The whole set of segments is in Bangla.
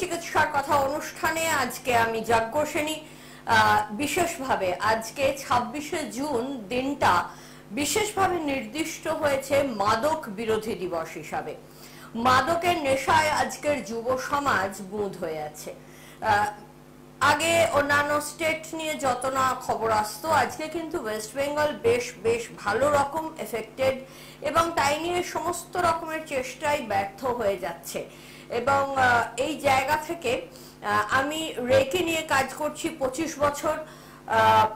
চিকিৎসার কথা অনুষ্ঠানে আজকে আমি যজ্ঞ সেনী। বিশেষভাবে আজকে ছাব্বিশে জুন দিনটা বিশেষভাবে নির্দিষ্ট হয়েছে মাদক বিরোধী দিবস হিসাবে। মাদকের নেশায় আজকের যুব সমাজ বুঁদ হয়ে আছে। আগে অন্যান্য স্টেট নিয়ে যত না খবর আসতো, আজকে কিন্তু ওয়েস্ট বেঙ্গল বেশ বেশ ভালো রকম এফেক্টেড এবং তাই নিয়ে সমস্ত রকমের চেষ্টাই ব্যর্থ হয়ে যাচ্ছে। এবং এই জায়গা থেকে আমি রেকে নিয়ে কাজ করছি পঁচিশ বছর।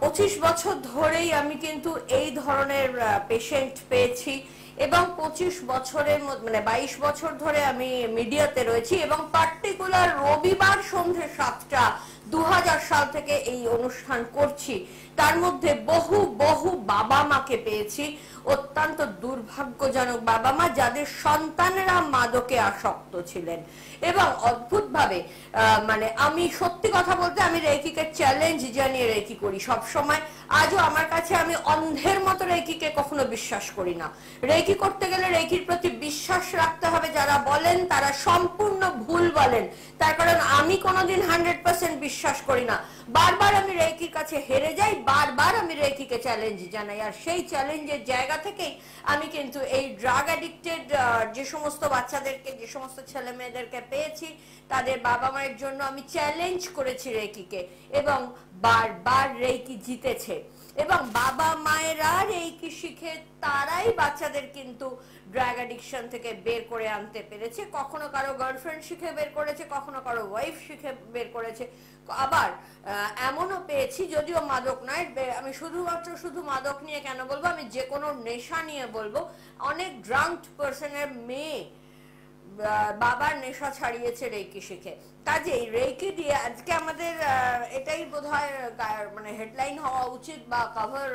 পঁচিশ বছর ধরেই আমি কিন্তু এই ধরনের পেশেন্ট পেয়েছি এবং পঁচিশ বছরের মানে বাইশ বছর ধরে আমি মিডিয়াতে রয়েছি এবং পার্টিকুলার রবিবার সন্ধে সাতটা দু হাজার সাল থেকে এই অনুষ্ঠান করছি। তার মধ্যে বহু বহু বাবা মাকে পেয়েছি। অত্যন্ত দুর্ভাগ্যজনক বাবা মা যাদের সন্তানেরা মাদকে আসক্ত ছিলেন। এবং অদ্ভুতভাবে আহ, মানে আমি সত্যি কথা বলতে আমি রেকিকে চ্যালেঞ্জ জানিয়ে রেকি করি সব সময় আজও আমার কাছে আমি অন্ধের মতো রেকিকে কখনো বিশ্বাস করি না। রেকি করতে গেলে রেকির প্রতি বিশ্বাস রাখতে হবে। যারা বলেন তারা সম্পূর্ণ ভুল বলেন। তার কারণ আমি কোনোদিন হান্ড্রেড পার্সেন্ট বিশ্বাস করি না। বারবার আমি রেকির কাছে হেরে যাই বারবার আমি রেকিকে চ্যালেঞ্জ জানাই। আর সেই চ্যালেঞ্জের জায়গা থেকেই আমি কিন্তু এই ড্রাগ অ্যাডিক্টেড যে সমস্ত বাচ্চাদেরকে, যে সমস্ত ছেলে মেয়েদেরকে পেয়েছি, তাদের বাবা মায়ের জন্য আমি চ্যালেঞ্জ করেছি রেকিকে এবং বারবার রেকি জিতেছে। এবং বাবা মায়েরা রেকি শিখে তারাই বাচ্চাদের কিন্তু ড্রাগ অ্যাডিকশন থেকে বের করে আনতে পেরেছে। কখনো কারও গার্লফ্রেন্ড শিখে বের করেছে, কখনো কারও ওয়াইফ শিখে বের করেছে। আবার এমনও পেয়েছি, যদিও মাদক নয় আমি শুধুমাত্র শুধু মাদক নিয়ে কেন বলব, আমি যে কোনো নেশা নিয়ে বলব, অনেক ড্রাঙ্ক পার্সনের মেয়ে বাবার নেশা ছাড়িয়েছে রেকি শিখে। কাজেই রেকি দিয়ে আজকে আমাদের এটাই গা- মানে হেডলাইন হওয়া উচিত বা কভার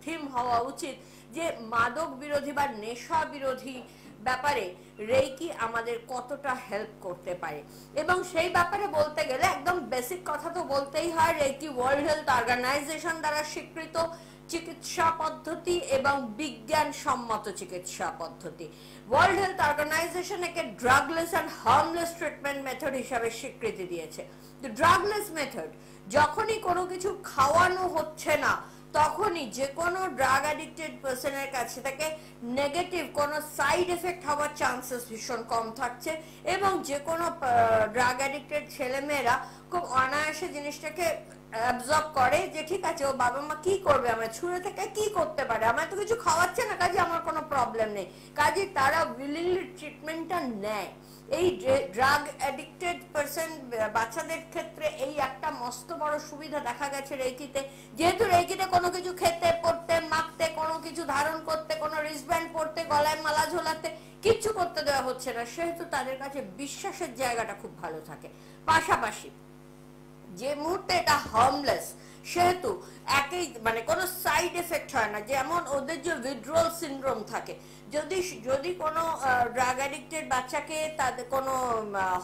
থিম হওয়া উচিত যে মাদক বিরোধী বা নেশা বিরোধী ব্যাপারে রেকি আমাদের কতটা হেল্প করতে পারে। এবং সেই ব্যাপারে বলতে গেলে একদম বেসিক কথা তো বলতেই হয় রেকি ওয়ার্ল্ড হেলথ অর্গানাইজেশন দ্বারা স্বীকৃত। চিকিৎসা পদ্ধতি এবং বিজ্ঞান সম্মত চিকিৎসা পদ্ধতি। ওয়ার্ল্ড হেলথ অর্গানাইজেশন একে drugless and harmless treatment method হিসাবে স্বীকৃতি দিয়েছে। ড্রাগলেস মেথড যখনই কোনো কিছু খাওয়ানো হচ্ছে না, তখনই যে কোনো ড্রাগ অ্যাডিক্টেড পার্সনের কাছে থেকে নেগেটিভ কোনো সাইড এফেক্ট হওয়ার চান্সেস ভীষণ কম থাকছে এবং যে কোনো ড্রাগ অ্যাডিক্টেড ছেলেমেয়েরা খুব অনায়াসে জিনিসটাকে অ্যাবজর্ব করে যে, ঠিক আছে, ও বাবা মা কি করবে? আমার ছুঁড়ে থেকে কি করতে পারে? আমার তো কিছু খাওয়াচ্ছে না, কাজে আমার কোনো প্রবলেম নেই। কাজে তারা উইলিংলি ট্রিটমেন্টটা নেয়। এই ড্রাগ অ্যাডিক্টেড পার্সন বাচ্চাদের ক্ষেত্রে এই একটা মস্ত বড় সুবিধা দেখা গেছে রেকিতে যেহেতু রেকিতে কোনো কিছু খেতে, পড়তে, মাখতে, কোনো কিছু ধারণ করতে, কোনো রিসব্যান্ড পড়তে গলায় মালা ঝোলাতে কিচ্ছু করতে দেওয়া হচ্ছে না, সেহেতু তাদের কাছে বিশ্বাসের জায়গাটা খুব ভালো থাকে। পাশাপাশি যে মুহূর্তে এটা হার্মলেস সেহেতু একই মানে কোনো সাইড এফেক্ট হয় না। যেমন ওদের যে উইথড্রল সিনড্রোম থাকে যদি যদি কোনো ড্রাগ অ্যাডিক্টেড বাচ্চাকে তাদের কোনো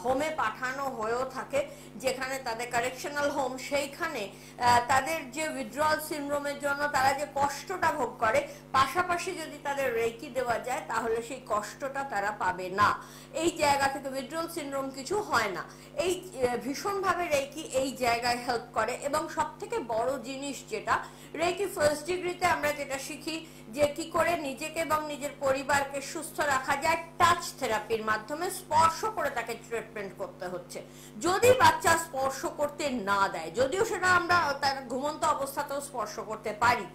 হোমে পাঠানো হয়েও থাকে, যেখানে তাদের কারেকশনাল হোম সেইখানে তাদের যে উইথড্রল সিনড্রোমের জন্য তারা যে কষ্টটা ভোগ করে, পাশাপাশি যদি তাদের রেকি দেওয়া যায়, তাহলে সেই কষ্টটা তারা পাবে না। এই জায়গা থেকে উইথড্রল সিনড্রোম কিছু হয় না। এই ভীষণভাবে রেকি এই জায়গায় হেল্প করে। এবং সব থেকে বড় জিনিস যেটা, রেকি ফার্স্ট ডিগ্রিতে আমরা যেটা শিখি যে কি করে নিজেকে এবং নিজের পরিবারকে সুস্থ রাখা যায় টাচ থেরাপির মাধ্যমে স্পর্শ করে তাকে ট্রিটমেন্ট করতে হচ্ছে। যদি বাচ্চা স্পর্শ করতে না দেয়, যদিও সেটা আমরা তার ঘুমন্ত অবস্থাতেও স্পর্শ করতে পারি,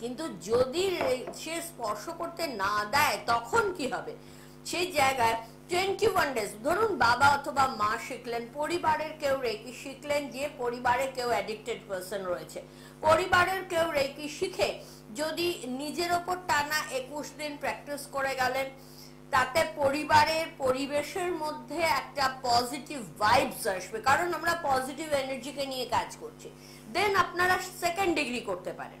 কিন্তু যদি সে স্পর্শ করতে না দেয়, তখন কি হবে? সেই জায়গায় টোয়েন্টি ওয়ান ডেজ ধরুন বাবা অথবা মা শিখলেন, পরিবারের কেউ রেকি শিখলেন, যে পরিবারে কেউ অ্যাডিক্টেড পার্সন রয়েছে। পরিবারের কেউ রেকি শিখে যদি নিজের ওপর টানা একুশ দিন প্র্যাকটিস করে গেলেন, তাতে পরিবারের পরিবেশের মধ্যে একটা পজিটিভ ভাইবস আসবে। কারণ আমরা পজিটিভ এনার্জিকে নিয়ে কাজ করছি। দেন আপনারা সেকেন্ড ডিগ্রি করতে পারেন।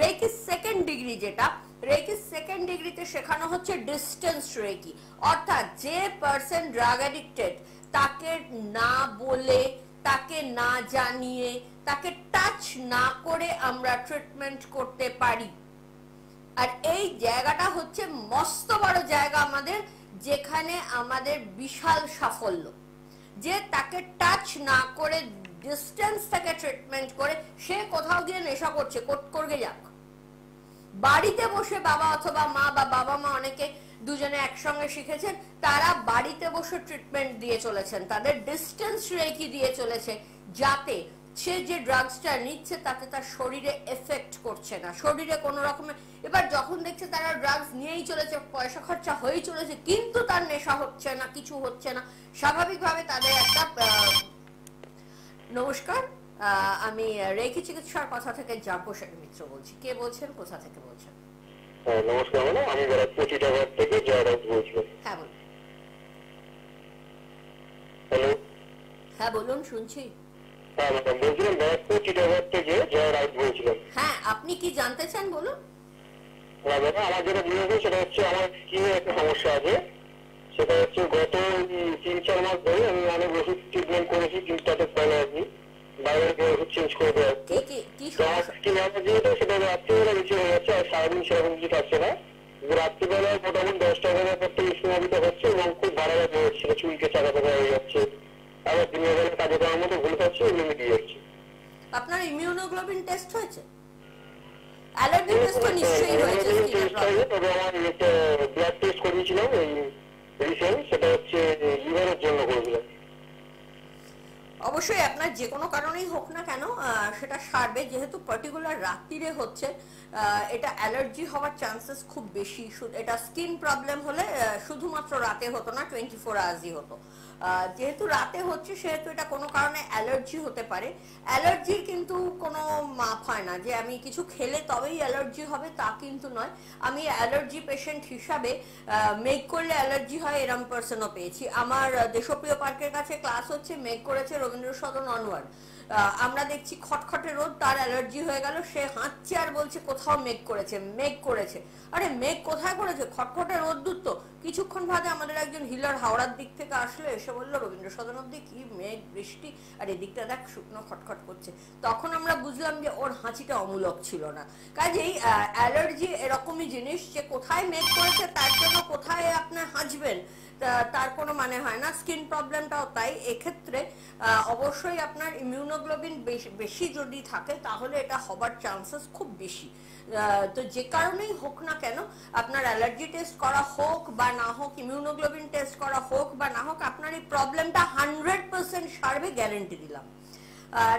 রেকি সেকেন্ড ডিগ্রি যেটা রেকি সেকেন্ড ডিগ্রিতে শেখানো হচ্ছে ডিস্টেন্স রেকি অর্থাৎ যে পার্সন ড্রাগ অ্যাডিক্টেড তাকে না বলে, তাকে না জানিয়ে, তাকে টাচ না করে আমরা ট্রিটমেন্ট করতে পারি। আর এই জায়গাটা হচ্ছে মস্ত বড় জায়গা আমাদের, যেখানে আমাদের বিশাল সাফল্য। যে তাকে টাচ না করে ডিস্টেন্স থেকে ট্রিটমেন্ট করে, সে কোথাও গিয়ে নেশা করছে, কোট করবে যাক। বাড়িতে বসে বাবা অথবা মা বা বাবা মা অনেকে দুজনে একসঙ্গে শিখেছেন, তারা বাড়িতে বসে ট্রিটমেন্ট দিয়ে চলেছেন, তাদের ডিস্টেন্স রেখি দিয়ে চলেছে, যাতে সে যে ড্রাগসটা নিচ্ছে তাতে তার শরীরে এফেক্ট করছে না। শরীরে কোনো রকমের এবার যখন দেখছে তারা ড্রাগস নিয়েই চলেছে পয়সা খরচা হয়েই চলেছে কিন্তু তার নেশা হচ্ছে না কিছু হচ্ছে না। স্বাভাবিকভাবে তাদের একটা নমস্কার আমি রেখি চিকিৎসার কথা থেকে যাব সেন মিত্র বলছি। কে বলছেন? কোথা থেকে বলছেন? হ্যাঁ নমস্কার ম্যাডাম। আমি থেকে জয়রাজ হ্যাঁ বলুন। হ্যালো। হ্যাঁ বলুন শুনছি। হ্যাঁ ম্যাডাম বলছিলাম ব্যারাকপুর চিটাগার থেকে জয়রাজ বলছিলাম হ্যাঁ আপনি কি জানতে চান বলুন? হ্যাঁ ম্যাডাম আমার যেটা বিয়ে সেটা হচ্ছে আমার স্কিনে একটা সমস্যা আছে। সেটা হচ্ছে গত তিন চার মাস ধরে আমি অনেক ওষুধ ট্রিটমেন্ট করেছি কিন্তু তাতে আর কি বাইরে গিয়ে ওষুধ চেঞ্জ করে দেওয়া কি কি কি তো আমার সমস্যা স্কিন অ্যালার্জি যেটা সেটা রাত্রিবেলা বেশি হয়ে যাচ্ছে আর সারাদিন সেরকম কিছু থাকছে না কিন্তু রাত্রিবেলায় মোটামুটি দশটা বেলার পর থেকে স্নাবিত হচ্ছে এবং খুব বাড়াবাড়ি হচ্ছে চুলকে চাকা চাকা হয়ে যাচ্ছে আবার দিনের বেলা কাজে করার মতো ভুল খাচ্ছে এগুলো মিটিয়ে যাচ্ছে আপনার ইমিউনোগ্লোবিন টেস্ট হয়েছে অ্যালার্জি টেস্ট তো নিশ্চয়ই হয়েছে স্কিনের প্রবলেম তবে আমার একটা ব্লাড টেস্ট করিয়েছিলাম এই রিসেন্ট সেটা হচ্ছে লিভারের জন্য করেছিলাম অবশ্যই আপনার যে কোনো কারণেই হোক না কেন আহ, সেটা সারবে যেহেতু পার্টিকুলার রাত্রিরে হচ্ছে আহ, এটা অ্যালার্জি হওয়ার চান্সেস খুব বেশি। এটা স্কিন প্রবলেম হলে শুধুমাত্র রাতে হতো না টোয়েন্টি ফোর আওয়ার্সই হতো। যেহেতু রাতে হচ্ছে, সেহেতু এটা কোনো কারণে অ্যালার্জি হতে পারে। অ্যালার্জির কিন্তু কোনো মাপ হয় না যে আমি কিছু খেলে তবেই অ্যালার্জি হবে, তা কিন্তু নয়। আমি অ্যালার্জি পেশেন্ট হিসাবে মেক করলে অ্যালার্জি হয়, এরম পার্সনও পেয়েছি। আমার দেশপ্রিয় পার্কের কাছে ক্লাস হচ্ছে মেক করেছে রবীন্দ্র সদন অনওয়ার্ড আমরা দেখছি খটখটে রোদ, তার অ্যালার্জি হয়ে গেল, সে হাঁটছে আর বলছে, কোথাও মেঘ করেছে মেঘ করেছে। আরে, মেঘ কোথায় করেছে? খটখটে রোদ রোদ্দুর তো। কিছুক্ষণ বাদে আমাদের একজন হিলার হাওড়ার দিক থেকে আসলো, এসে বলল, রবীন্দ্র সদন অব্দি কি মেঘ, বৃষ্টি? আর এদিকটা দেখ, শুকনো খটখট করছে। তখন আমরা বুঝলাম যে ওর হাঁচিটা অমূলক ছিল না। কাজেই অ্যালার্জি এরকমই জিনিস যে কোথায় মেঘ করেছে, তার জন্য কোথায় আপনার হাঁচবেন? তার কোনো মানে হয় না। স্কিন প্রবলেমটাও তাই। এক্ষেত্রে অবশ্যই আপনার ইমিউনোগ্লোবিন বেশি যদি থাকে, তাহলে এটা হবার চান্সেস খুব বেশি। তো যে কারণেই হোক না কেন, আপনার অ্যালার্জি টেস্ট করা হোক বা না হোক, ইমিউনোগ্লোবিন টেস্ট করা হোক বা না হোক, আপনার এই প্রবলেমটা হান্ড্রেড পার্সেন্ট সারবে গ্যারেন্টি দিলাম।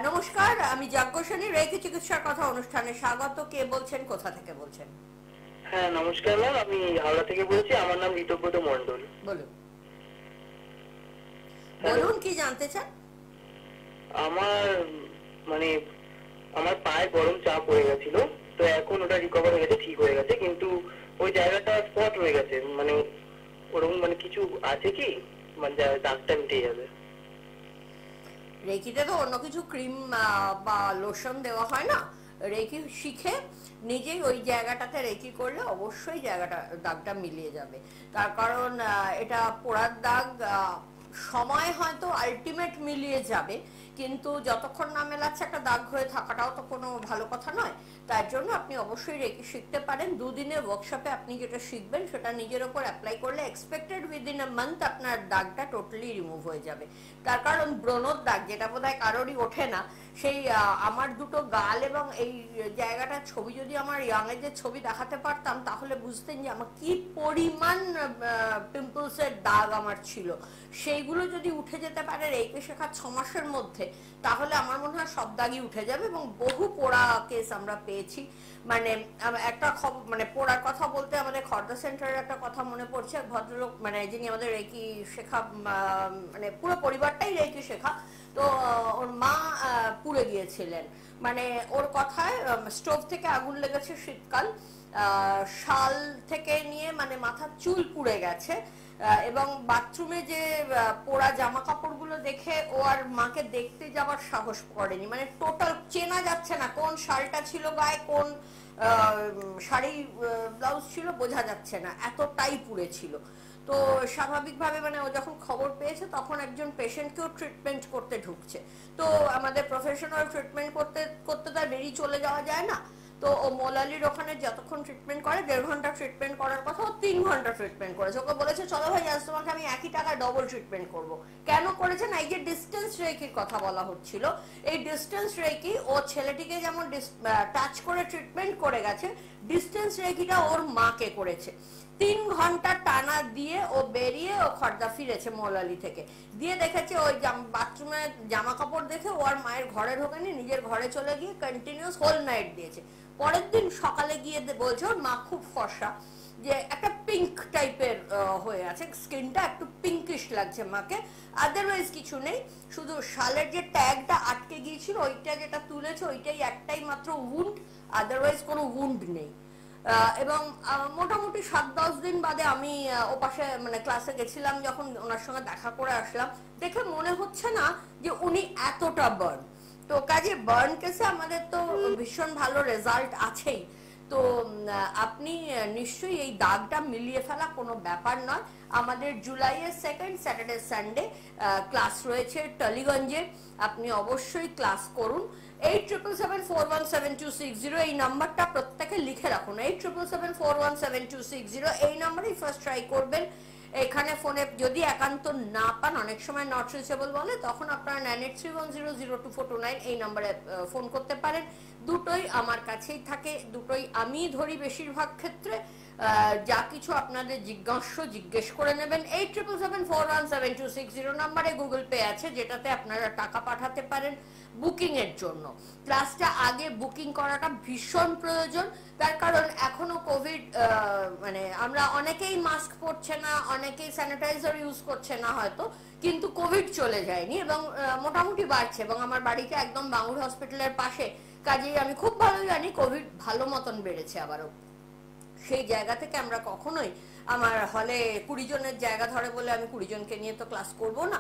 নমস্কার, আমি যজ্ঞসেনী রেখি চিকিৎসার কথা অনুষ্ঠানে স্বাগত। কে বলছেন? কোথা থেকে বলছেন? হ্যাঁ নমস্কার ম্যাম আমি হাওড়া থেকে বলছি আমার নাম ঋতব্রত মন্ডল বলুন। বলুন কি জানতে চান? আমার মানে আমার পায়ে গরম চাপ হয়ে গেছিল তো এখন ওটা রিকভার হয়ে গেছে ঠিক হয়ে গেছে কিন্তু ওই জায়গাটা স্পট হয়ে গেছে মানে ওরকম মানে কিছু আছে কি? মানে দাগটা মিটে যাবে। রেকিতে তো অন্য কিছু ক্রিম বা লোশন দেওয়া হয় না? রেকি শিখে নিজেই ওই জায়গাটাতে রেকি করলে অবশ্যই জায়গাটা, দাগটা মিলিয়ে যাবে। তার কারণ এটা পোড়ার দাগ সময় হয়তো আলটিমেট মিলিয়ে যাবে, কিন্তু যতক্ষণ না মেলাচ্ছে একটা দাগ হয়ে থাকাটাও তো কোনো ভালো কথা নয়। তার জন্য আপনি অবশ্যই রেখে শিখতে পারেন। দুদিনের ওয়ার্কশপে আপনি যেটা শিখবেন, সেটা নিজের ওপর অ্যাপ্লাই করলে এক্সপেক্টেড উইদিন আ মান্থ আপনার দাগটা টোটালি রিমুভ হয়ে যাবে। তার কারণ ব্রণর দাগ, যেটা বোধহয় কারোরই ওঠে না, সেই আমার দুটো গাল এবং এই জায়গাটার ছবি, যদি আমার ইয়াং এজের ছবি দেখাতে পারতাম, তাহলে বুঝতেন যে আমার কি পরিমাণ পিম্পলসের দাগ আমার ছিল। সেইগুলো যদি উঠে যেতে পারে রেকে শেখার ছ মাসের মধ্যে, তাহলে আমার মনে হয় সব দাগই উঠে যাবে এবং বহু পোড়া কেস আমরা পেয়েছি। মানে একটা খবর মানে পোড়ার কথা বলতে আমাদের খর্দা সেন্টারের একটা কথা মনে পড়ছে। এক ভদ্রলোক মানে যিনি আমাদের রেকি শেখা মানে পুরো পরিবারটাই রেকি শেখা, তো ওর মা পুড়ে গিয়েছিলেন। মানে ওর কথায় স্টোভ থেকে আগুন লেগেছে শীতকাল। শাল থেকে নিয়ে মানে মাথার চুল পুড়ে গেছে। এবং বাথরুমে যে পোড়া জামা কাপড়গুলো দেখে ও আর মাকে দেখতে যাওয়ার সাহস করেনি। মানে টোটাল চেনা যাচ্ছে না কোন শালটা ছিল গায়ে, কোন শাড়ি ব্লাউজ ছিল, বোঝা যাচ্ছে না। এতটাই পুড়ে ছিল। তো স্বাভাবিকভাবে মানে ও যখন খবর পেয়েছে, তখন একজন পেশেন্টকেও ট্রিটমেন্ট করতে ঢুকছে। তো আমাদের প্রফেশনাল ট্রিটমেন্ট করতে করতে তার বেরিয়ে চলে যাওয়া যায় না। তো ও মোলালির ওখানে যতক্ষণ ট্রিটমেন্ট করে, দেড় ঘণ্টা ট্রিটমেন্ট করার কথা ও তিন ঘণ্টা ট্রিটমেন্ট করেছে। ওকে বলেছে, চলো ভাই, আজ তোমাকে আমি একই টাকা ডবল ট্রিটমেন্ট করব। কেন করেছে না? এই যে ডিস্টেন্স রেকির কথা বলা হচ্ছিল, এই ডিস্টেন্স রেকি ও ছেলেটিকে যেমন টাচ করে ট্রিটমেন্ট করে গেছে ডিস্টেন্স রেকিটা ওর মাকে করেছে। তিন ঘণ্টা টানা দিয়ে ও বেরিয়ে ও খর্দা ফিরেছে মৌলালি থেকে। দিয়ে দেখেছে ওই বাথরুমে জামা কাপড় দেখে ও আর মায়ের ঘরে ঢোকেনি, নিজের ঘরে চলে গিয়ে কন্টিনিউস হোল নাইট দিয়েছে। পরের দিন সকালে গিয়ে বলছে ওর মা খুব ফর্সা, যে একটা পিঙ্ক টাইপের হয়ে আছে স্কিনটা একটু পিঙ্কিশ লাগছে মাকে আদারওয়াইজ কিছু নেই, শুধু শালের যে ট্যাগটা আটকে গিয়েছিল, ওইটা যেটা তুলেছে, ওইটাই একটাই মাত্র উন্ড আদারওয়াইজ কোনো উন্ড নেই। এবং মোটামুটি সাত দশ দিন বাদে আমি ওপাশে মানে ক্লাসে গেছিলাম, যখন ওনার সঙ্গে দেখা করে আসলাম, দেখে মনে হচ্ছে না যে উনি এতটা বার্ন তো কাজে বার্ন কেসে আমাদের তো ভীষণ ভালো রেজাল্ট আছেই। তো আপনি নিশ্চয়ই এই দাগটা মিলিয়ে ফেলা কোনো ব্যাপার নয়। আমাদের জুলাইয়ের সেকেন্ড স্যাটারডে সানডে ক্লাস রয়েছে টলিগঞ্জে। আপনি অবশ্যই ক্লাস করুন। Eight triple seven four one seven two six zero এই নাম্বারটা প্রত্যেকে লিখে রাখুন। Eight triple seven four one seven two six zero এই নাম্বারেই ফার্স্ট ট্রাই করবেন। এখানে ফোনে যদি একান্ত না পান, অনেক সময় নট রিচেবল বলে, তখন আপনারা nine eight three one zero zero two four two nine এই নাম্বারে ফোন করতে পারেন। দুটোই আমার কাছেই থাকে, দুটোই আমি ধরি বেশিরভাগ ক্ষেত্রে। যা কিছু আপনাদের জিজ্ঞাস্য জিজ্ঞেস করে নেবেন। Eight triple seven four one seven two six zero নাম্বারে গুগল পে আছে, যেটাতে আপনারা টাকা পাঠাতে পারেন বুকিং এর জন্য। ক্লাসটা আগে বুকিং করাটা ভীষণ প্রয়োজন। তার কারণ এখনও কোভিড মানে আমরা অনেকেই মাস্ক পরছে না, অনেকেই স্যানিটাইজার ইউজ করছে না হয়তো, কিন্তু কোভিড চলে যায়নি এবং মোটামুটি বাড়ছে এবং আমার বাড়িটা একদম বাঙুর হসপিটালের পাশে। কাজেই আমি খুব ভালো জানি কোভিড ভালো মতন বেড়েছে আবারও। সেই জায়গা থেকে আমরা কখনোই আমার হলে কুড়ি জনের জায়গা ধরে বলে আমি কুড়ি জনকে নিয়ে তো ক্লাস করব না।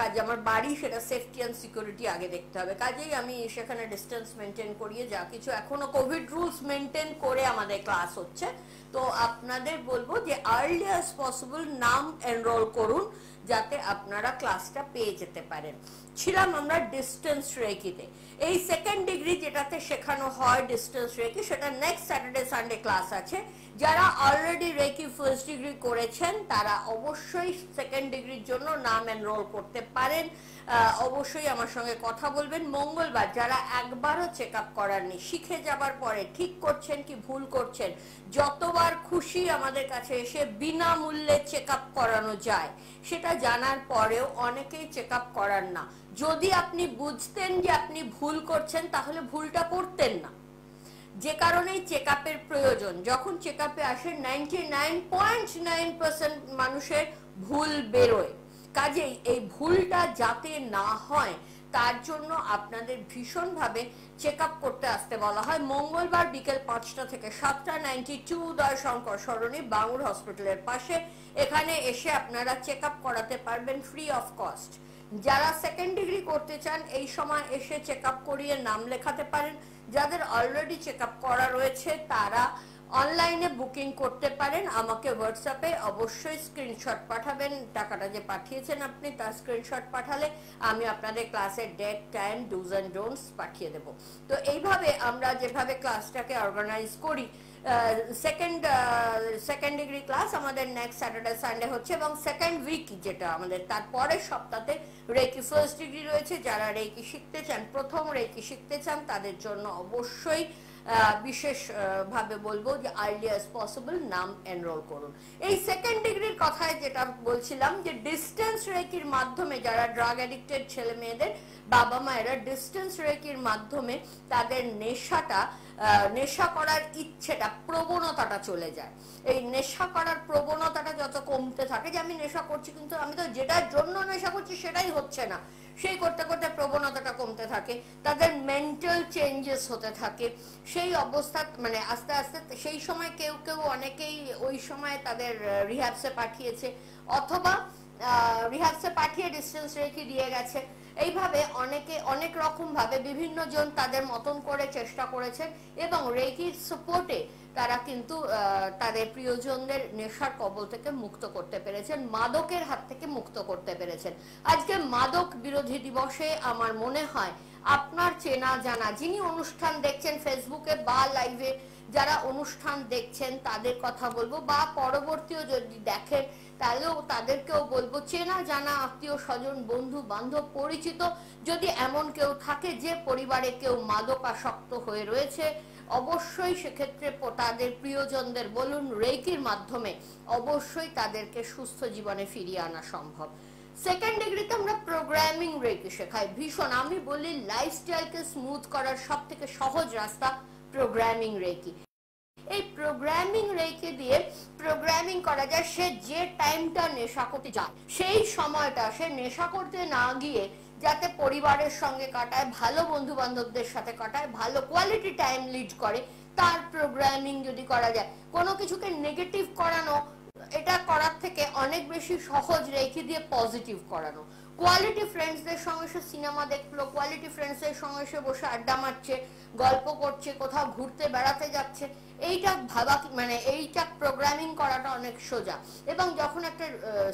কাজে আমার বাড়ি সেটা সেফটি অ্যান্ড সিকিউরিটি আগে দেখতে হবে। কাজেই আমি সেখানে ডিস্টেন্স মেনটেন করিয়ে যা কিছু এখনও কোভিড রুলস মেনটেন করে আমাদের ক্লাস হচ্ছে। তো আপনাদের বলব যে আর্লিয়াস পসিবল নাম এনরোল করুন, যাতে আপনারা ক্লাসটা পেয়ে যেতে পারেন। ছিলাম আমরা ডিস্টেন্স রেকিতে এই সেকেন্ড ডিগ্রি যেটাতে শেখানো হয় ডিস্টেন্স রেখে সেটা নেক্সট স্যাটারডে সানডে ক্লাস আছে। যারা অলরেডি রেকি ফার্স্ট ডিগ্রি করেছেন, তারা অবশ্যই সেকেন্ড ডিগ্রির জন্য নাম এনরোল করতে পারেন। অবশ্যই আমার সঙ্গে কথা বলবেন। মঙ্গলবার যারা একবারও চেক আপ করাননি, শিখে যাবার পরে ঠিক করছেন কি ভুল করছেন, যতবার খুশি আমাদের কাছে এসে বিনামূল্যে চেক আপ করানো যায়, সেটা জানার পরেও অনেকেই চেক আপ করান না। যদি আপনি বুঝতেন যে আপনি ভুল করছেন, তাহলে ভুলটা করতেন না। যে কারণেই চেক আপের প্রয়োজন। যখন চেক আপে আসে নাইনটি মানুষের ভুল বেরোয়। কাজেই এই ভুলটা যাতে না হয়, তার জন্য আপনাদের ভীষণভাবে চেক আপ করতে আসতে বলা হয়। মঙ্গলবার বিকেল পাঁচটা থেকে সাতটা নাইনটি টু উদয় শঙ্কর সরণি বাঙুর হসপিটালের পাশে। এখানে এসে আপনারা চেক আপ করাতে পারবেন ফ্রি অফ কস্ট যারা সেকেন্ড ডিগ্রি করতে চান, এই সময় এসে চেক আপ করিয়ে নাম লেখাতে পারেন। যাদের অলরেডি চেক করা রয়েছে তারা অনলাইনে বুকিং করতে পারেন, আমাকে হোয়াটসঅ্যাপে অবশ্যই স্ক্রিনশট পাঠাবেন। টাকাটা যে পাঠিয়েছেন আপনি তার স্ক্রিনশট পাঠালে আমি আপনাদের ক্লাসের date time do's and don'ts পাঠিয়ে দেব। তো এইভাবে আমরা যেভাবে ক্লাসটাকে অর্গানাইজ করি সেকেন্ড সেকেন্ড ডিগ্রি ক্লাস আমাদের নেক্সট স্যাটারডে সানডে হচ্ছে এবং সেকেন্ড উইক যেটা আমাদের। তারপরের সপ্তাহে রেকি ফার্স্ট ডিগ্রি রয়েছে। যারা রেকি শিখতে চান, প্রথম রেকি শিখতে চান, তাদের জন্য অবশ্যই আহ, বিশেষ ভাবে বলব যে আর্লিয়াস পসিবল নাম এনরোল করুন। এই সেকেন্ড ডিগ্রির কথায় যেটা বলছিলাম যে ডিস্টেন্স রেকির মাধ্যমে যারা ড্রাগ অ্যাডিক্টেড ছেলে মেয়েদের বাবা মায়েরা ডিস্টেন্স রেকির মাধ্যমে তাদের নেশাটা নেশা করার ইচ্ছেটা, প্রবণতাটা চলে যায়। এই নেশা করার প্রবণতাটা যত কমতে থাকে, যে আমি নেশা করছি, কিন্তু আমি তো যেটার জন্য নেশা করছি, সেটাই হচ্ছে না। সেই করতে করতে প্রবণতাটা কমতে থাকে, তাদের মেন্টাল চেঞ্জেস হতে থাকে। সেই অবস্থা মানে আস্তে আস্তে সেই সময় কেউ কেউ অনেকেই ওই সময় তাদের রিহ্যাবসে পাঠিয়েছে, অথবা রিহ্যাবসে পাঠিয়ে ডিস্টেন্স রেখে দিয়ে গেছে। এইভাবে অনেকে অনেক রকম ভাবে বিভিন্ন জন তাদের মতন করে চেষ্টা করেছেন এবং রেকির সাপোর্টে তারা কিন্তু তাদের প্রিয়জনদের নেশার কবল থেকে মুক্ত করতে পেরেছেন, মাদকের হাত থেকে মুক্ত করতে পেরেছেন। আজকে মাদক বিরোধী দিবসে আমার মনে হয় আপনার চেনা জানা যিনি অনুষ্ঠান দেখছেন ফেসবুকে বা লাইভে যারা অনুষ্ঠান দেখছেন, তাদের কথা বলব বা পরবর্তীও যদি দেখেন, তাহলেও তাদেরকেও বলব, চেনা জানা আত্মীয় স্বজন, বন্ধু বান্ধব, পরিচিত যদি এমন কেউ থাকে যে পরিবারে কেউ মাদকাসক্ত হয়ে রয়েছে, অবশ্যই সেক্ষেত্রে তাদের প্রিয়জনদের বলুন রেকির মাধ্যমে অবশ্যই তাদেরকে সুস্থ জীবনে ফিরিয়ে আনা সম্ভব। সেকেন্ড ডিগ্রিতে আমরা প্রোগ্রামিং রেকি শেখাই। ভীষণ, আমি বলি লাইফস্টাইলকে স্মুথ করার সব থেকে সহজ রাস্তা প্রোগ্রামিং রেকি এই প্রোগ্রামিং রেখে দিয়ে প্রোগ্রামিং করা যায়, সে যে টাইমটা নেশা করতে যায়, সেই সময়টা সে নেশা করতে না গিয়ে যাতে পরিবারের সঙ্গে কাটায়, ভালো বন্ধু বান্ধবদের সাথে কাটায়, ভালো কোয়ালিটি টাইম লিড করে, তার প্রোগ্রামিং যদি করা যায়। কোনো কিছুকে নেগেটিভ করানো, এটা করার থেকে অনেক বেশি সহজ রেখে দিয়ে পজিটিভ করানো। কোয়ালিটি ফ্রেন্ডসদের সঙ্গে সে সিনেমা দেখল কোয়ালিটি ফ্রেন্ডসদের সঙ্গে সে বসে আড্ডা মারছে, গল্প করছে, কোথাও ঘুরতে, বেড়াতে যাচ্ছে। এইটা ভাবা মানে এইটা প্রোগ্রামিং করাটা অনেক সোজা। এবং যখন একটা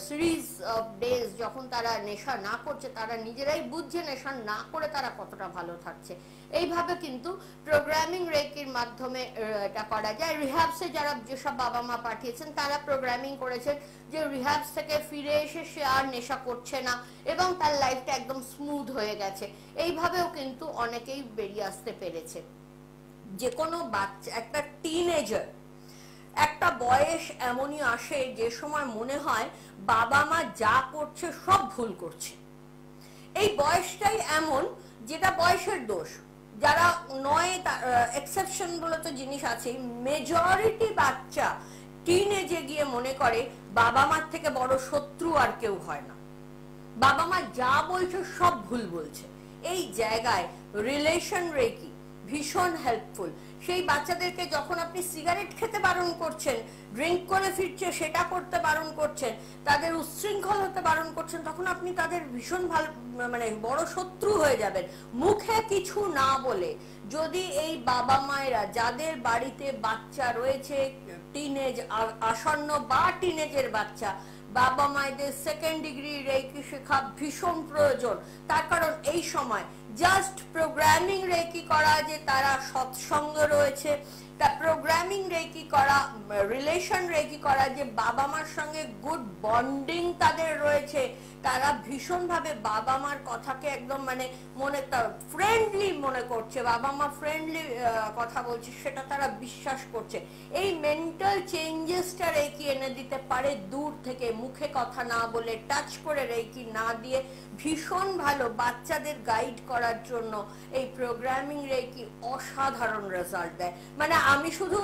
সিরিজ অফ ডেজ যখন তারা নেশা না করছে, তারা নিজেরাই বুঝছে নেশা না করে তারা কতটা ভালো থাকছে। এইভাবে কিন্তু প্রোগ্রামিং রেকির মাধ্যমে এটা করা যায়। রিহ্যাবসে যারা যেসব বাবা মা পাঠিয়েছেন, তারা প্রোগ্রামিং করেছেন যে রিহ্যাবস থেকে ফিরে এসে সে আর নেশা করছে না। এবং তার লাইফটা একদম স্মুথ হয়ে গেছে। এইভাবেও কিন্তু অনেকেই বেরিয়ে আসতে পেরেছে। যে কোনো বাচ্চা, একটা টিনেজার একটা বয়স এমনই আসে যে সময় মনে হয় বাবা মা যা করছে সব ভুল করছে। এই বয়সটাই এমন যেটা বয়সের দোষ। যারা নয় এক্সেপশন বলে তো জিনিস আছে মেজরিটি বাচ্চা টিনেজে গিয়ে মনে করে বাবা মার থেকে বড় শত্রু আর কেউ হয় না। বাবা মা যা বলছে সব ভুল বলছে। এই জায়গায় রিলেশন রেকি ভীষণ হেল্পফুল সেই বাচ্চাদেরকে যখন আপনি সিগারেট খেতে বারণ করছেন ড্রিঙ্ক করে ফিরছে, সেটা করতে বারণ করছেন, তাদের উচ্ছৃঙ্খল হতে বারণ করছেন, তখন আপনি তাদের ভীষণ ভালো মানে বড় শত্রু হয়ে যাবেন। মুখে কিছু না বলে যদি এই বাবা মায়েরা যাদের বাড়িতে বাচ্চা রয়েছে টিনেজ আসন্ন বা টিনেজের বাচ্চা বাবা মায়েদের সেকেন্ড ডিগ্রি রেকি শেখা ভীষণ প্রয়োজন। তার কারণ এই সময় জাস্ট প্রোগ্রামিং রেকি করা যে তারা সৎসঙ্গ রয়েছে তা প্রোগ্রামিং রেকি করা রিলেশন রেকি করা, যে বাবা মার সঙ্গে গুড বন্ডিং তাদের রয়েছে, তারা ভীষণভাবে বাবা মার কথাকে একদম মানে মনে ফ্রেন্ডলি মনে করছে বাবা মা ফ্রেন্ডলি কথা বলছে, সেটা তারা বিশ্বাস করছে। এই মেন্টাল চেঞ্জেসটা রেকি এনে দিতে পারে দূর থেকে, মুখে কথা না বলে টাচ করে রেকি না দিয়ে ভীষণ ভালো বাচ্চাদের গাইড করার জন্য এই প্রোগ্রামিং রেকি অসাধারণ রেজাল্ট দেয়। মানে আমি শুধু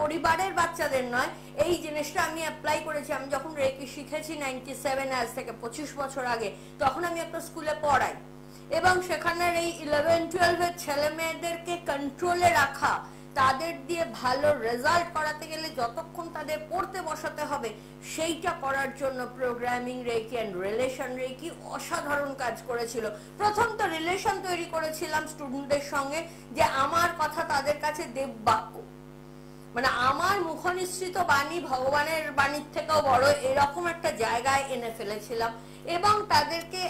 পরিবারের বাচ্চাদের নয়, এই জিনিসটা আমি অ্যাপ্লাই করেছি। আমি যখন রেকি শিখেছি নাইনটি সেভেন আজ থেকে পঁচিশ বছর আগে, তখন আমি একটা স্কুলে পড়াই। এবং সেখানের এই ইলেভেন টুয়েলভের ছেলে মেয়েদেরকে কন্ট্রোলে রাখা তাদের দিয়ে ভালো রেজাল্ট করাতে গেলে যতক্ষণ তাদের পড়তে বসাতে হবে, সেইটা করার জন্য programming reiki and relation reiki অসাধারণ কাজ করেছিল। প্রথম তো রিলেশন তৈরি করেছিলাম স্টুডেন্টদের সঙ্গে যে আমার কথা তাদের কাছে দেববাক্য। মানে আমার মুখনিসৃত বাণী ভগবানের বাণীর থেকেও বড়, এরকম একটা জায়গায় এনে ফেলেছিলাম। এবং তাদেরকে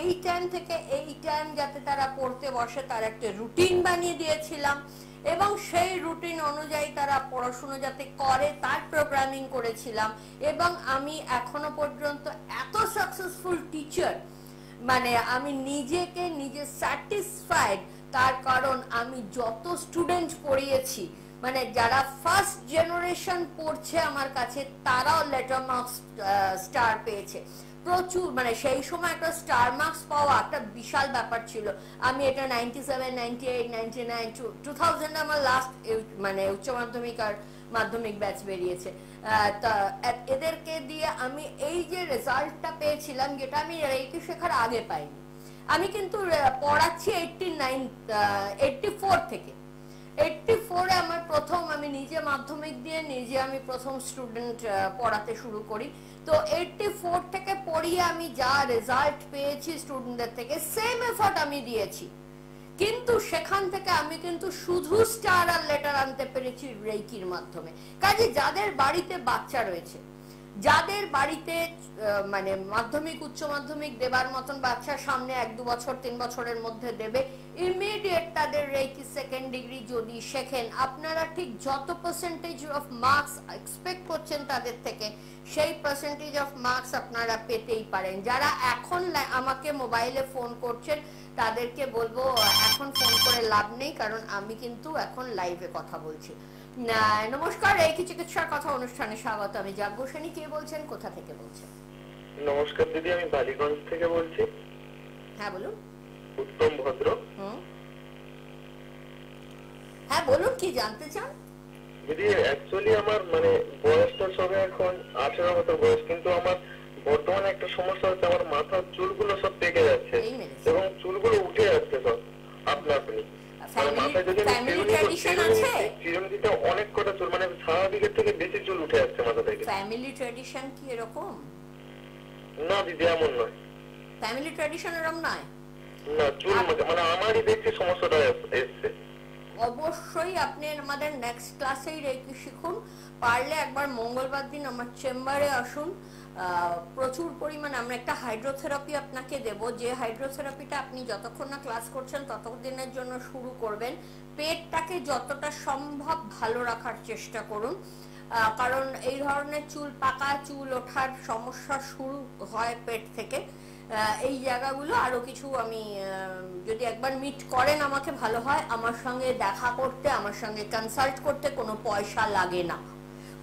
এই টাইম থেকে এই টাইম যাতে তারা পড়তে বসে, তার একটা রুটিন বানিয়ে দিয়েছিলাম। এবং সেই রুটিন অনুযায়ী তারা পড়াশুনো যাতে করে, তার প্রোগ্রামিং করেছিলাম। এবং আমি এখনও পর্যন্ত এত সাকসেসফুল টিচার মানে আমি নিজেকে নিজে স্যাটিসফাইড তার কারণ আমি যত স্টুডেন্ট পড়িয়েছি মানে যারা ফার্স্ট জেনারেশন পড়ছে আমার কাছে, তারাও লেটার মার্কস স্টার পেয়েছে। প্রচুর মানে সেই সময় একটা স্টার মার্কস পাওয়া একটা বিশাল ব্যাপার ছিল। আমি এটা ninety seven ninety eight ninety nine two thousand আমার লাস্ট মানে উচ্চ মাধ্যমিক আর মাধ্যমিক ব্যাচ বেরিয়েছে। তা এদেরকে দিয়ে আমি এই যে রেজাল্টটা পেয়েছিলাম, যেটা আমি রেকি শেখার আগে পাইনি। আমি কিন্তু পড়াচ্ছি এইটটি নাইন এইটটি ফোর থেকে। এইটটি ফোরে আমার প্রথম আমি নিজে মাধ্যমিক দিয়ে নিজে আমি প্রথম স্টুডেন্ট পড়াতে শুরু করি। তো এইটটি ফোর থেকে পড়িয়ে আমি যা রেজাল্ট পেয়েছি স্টুডেন্টদের থেকে সেম এফর্ট আমি দিয়েছি। কিন্তু সেখান থেকে আমি কিন্তু শুধু স্টার আর লেটার আনতে পেরেছি রেইকির মাধ্যমে। কাজে যাদের বাড়িতে বাচ্চা রয়েছে যাদের বাড়িতে মানে মাধ্যমিক, উচ্চ মাধ্যমিক দেবার মতন বাচ্চা সামনে এক দু বছর, তিন বছরের মধ্যে দেবে ইমিডিয়েট তাদের রেকি সেকেন্ড ডিগ্রি যদি শেখেন, আপনারা ঠিক যত পার্সেন্টেজ অফ মার্কস এক্সপেক্ট করছেন তাদের থেকে, সেই পার্সেন্টেজ অফ মার্কস আপনারা পেতেই পারেন। যারা এখন আমাকে মোবাইলে ফোন করছেন, তাদেরকে বলব, এখন ফোন করে লাভ নেই, কারণ আমি কিন্তু এখন লাইভে কথা বলছি। নমস্কার রেকি চিকিৎসার কথা অনুষ্ঠানে স্বাগত আমি যাজ্ঞসেনী কে বলছেন কোথা থেকে বলছেন? নমস্কার দিদি আমি বালিগঞ্জ থেকে বলছি। হ্যাঁ বলুন। উত্তম ভদ্র। হ্যাঁ বলুন কি জানতে চান? দিদি অ্যাকচুয়ালি আমার মানে বয়সটা সবে এখন আঠেরো বছর বয়স কিন্তু আমার বর্তমানে একটা সমস্যা হচ্ছে আমার মাথার চুলগুলো সব পেকে যাচ্ছে। এবং চুলগুলো উঠে যাচ্ছে সব। আপনা আপনি। ফ্যামিলি ট্র্যাডিশন আছে? অনেক কটা চুল মানে স্বাভাবিকের থেকে বেশি চুল উঠে যাচ্ছে মাথা থেকে। ফ্যামিলি ট্র্যাডিশন কি এরকম? না দিদি এমন নয়। ফ্যামিলি ট্র্যাডিশন এরকম নয়? না চুল মানে আমারই দেখছি সমস্যাটা এসছে। অবশ্যই আপনি আমাদের নেক্সট ক্লাসেই রেকি শিখুন। পারলে একবার মঙ্গলবার দিন আমার চেম্বারে আসুন। প্রচুর পরিমাণে আমরা একটা হাইড্রোথেরাপি আপনাকে দেব। যে হাইড্রোথেরাপিটা আপনি যতক্ষণ না ক্লাস করছেন, ততদিনের জন্য শুরু করবেন। পেটটাকে যতটা সম্ভব ভালো রাখার চেষ্টা করুন। কারণ এই ধরনের চুল, পাকা চুল ওঠার সমস্যা শুরু হয় পেট থেকে। এই জায়গাগুলো আরও কিছু আমি যদি একবার মিট করেন আমাকে, ভালো হয়। আমার সঙ্গে দেখা করতে, আমার সঙ্গে কনসাল্ট করতে কোনো পয়সা লাগে না।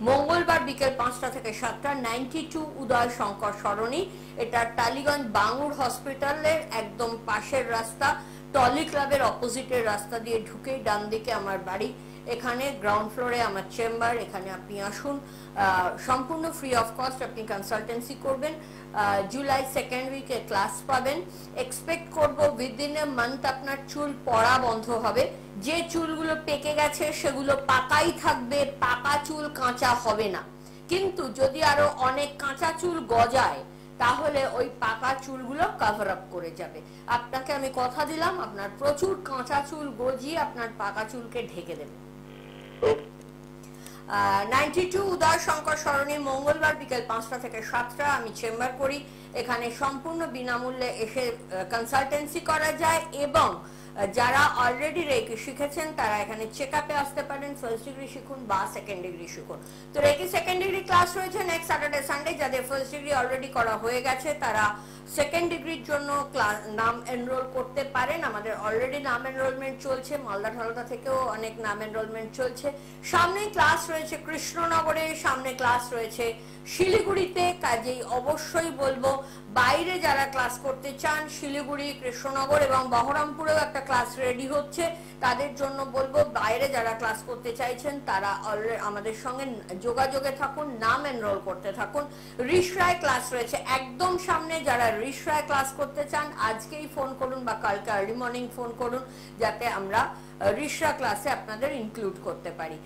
মঙ্গলবার বিকেল পাঁচটা থেকে সাতটা, নাইনটি টু উদয় শঙ্কর সরণি। এটা টালিগঞ্জ বাঙুর হসপিটালের একদম পাশের রাস্তা। টলি ক্লাবের অপোজিটের রাস্তা দিয়ে ঢুকে ডান দিকে আমার বাড়ি। এখানে গ্রাউন্ড ফ্লোরে আমার চেম্বার এখানে আপনি আসুন। সম্পূর্ণ ফ্রি অফ কস্ট আপনি কনসালটেন্সি করবেন। জুলাই সেকেন্ড উইকে ক্লাস পাবেন। এক্সপেক্ট করব উইদিন এ মান্থ আপনার চুল পড়া বন্ধ হবে। যে চুলগুলো পেকে গেছে সেগুলো পাকাই থাকবে, পাকা চুল কাঁচা হবে না। কিন্তু যদি আরও অনেক কাঁচা চুল গজায়, তাহলে ওই পাকা চুলগুলো কভার আপ করে যাবে। আপনাকে আমি কথা দিলাম, আপনার প্রচুর কাঁচা চুল গজিয়ে আপনার পাকা চুলকে ঢেকে দেবে। নাইনটি টু উদয় শঙ্কর মঙ্গলবার বিকেল পাঁচটা থেকে সাতটা। আমি চেম্বার করি। এখানে সম্পূর্ণ বিনামূল্যে এসে কনসালটেন্সি করা যায় এবং যারা অলরেডি রেকি শিখেছেন, তারা এখানে চেক আপে আসতে পারেন। ফার্স্ট ডিগ্রি শিখুন বা সেকেন্ড ডিগ্রি শিখুন। তো রেকি সেকেন্ড ডিগ্রি ক্লাস রয়েছে নেক্সট স্যাটারডে সানডে যাদের ফার্স্ট ডিগ্রি অলরেডি করা হয়ে গেছে, তারা সেকেন্ড ডিগ্রির জন্য ক্লাস নাম এনরোল করতে পারেন। আমাদের অলরেডি নাম এনরোলমেন্ট চলছে। মালদা ঠালদা থেকেও অনেক নাম এনরোলমেন্ট চলছে। সামনে ক্লাস রয়েছে কৃষ্ণনগরে, সামনে ক্লাস রয়েছে শিলিগুড়িতে। কাজেই অবশ্যই বলব, বাইরে যারা ক্লাস করতে চান, শিলিগুড়ি, কৃষ্ণনগর এবং বহরমপুরেও একটা ক্লাস রেডি হচ্ছে। তাদের জন্য বলব, বাইরে যারা ক্লাস করতে চাইছেন, তারা অলরেডি আমাদের সঙ্গে যোগাযোগে থাকুন, নাম এনরোল করতে থাকুন। রিসরায় ক্লাস রয়েছে। একদম সামনে যারা রিসরায় ক্লাস করতে চান, আজকেই ফোন করুন বা কালকে আর্লি মর্নিং ফোন করুন, যাতে আমরা রিসরা ক্লাসে আপনাদের ইনক্লুড করতে পারি।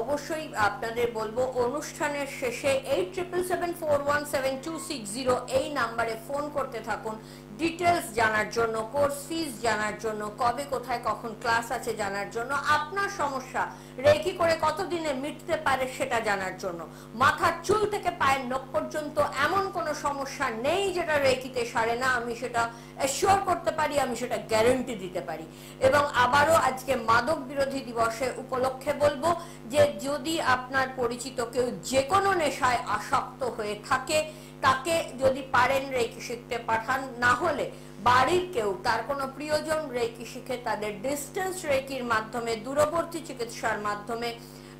অবশ্যই আপনাদের বলব, অনুষ্ঠানের শেষে eight triple seven four one seven two six zero এই নাম্বারে ফোন করতে থাকুন। ডিটেলস জানার জন্য কোর্স ফিস জানার জন্য, কবে কোথায় কখন ক্লাস আছে জানার জন্য, আপনার সমস্যা রেকি করে কতদিনে মিটতে পারে সেটা জানার জন্য। মাথার চুল থেকে পায়ের নখ পর্যন্ত এমন কোনো সমস্যা নেই যেটা রেকিতে সারে না, আমি সেটা অ্যাসিওর করতে পারি, আমি সেটা গ্যারেন্টি দিতে পারি। এবং আবারও আজকে মাদক বিরোধী দিবসে উপলক্ষে বলব যে যদি আপনার পরিচিত কেউ যে কোনো নেশায় আসক্ত হয়ে থাকে, তাকে যদি পারেন রেকি শিখতে পাঠান। না হলে বাড়ির কেউ, তার কোনো প্রিয়জন রেকি শিখে তাদের ডিস্টেন্স রেকির মাধ্যমে, দূরবর্তী চিকিৎসার মাধ্যমে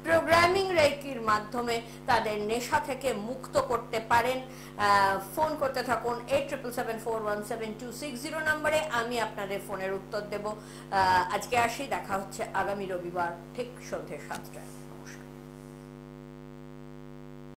প্রোগ্রামিং রেকির মাধ্যমে তাদের নেশা থেকে মুক্ত করতে পারেন। ফোন করতে থাকুন eight triple seven four one seven two six zero নম্বরে। আমি আপনাদের ফোনের উত্তর দেব। আজকে আসি, দেখা হচ্ছে আগামী রবিবার, ঠিক সন্ধ্যে সাতটায়।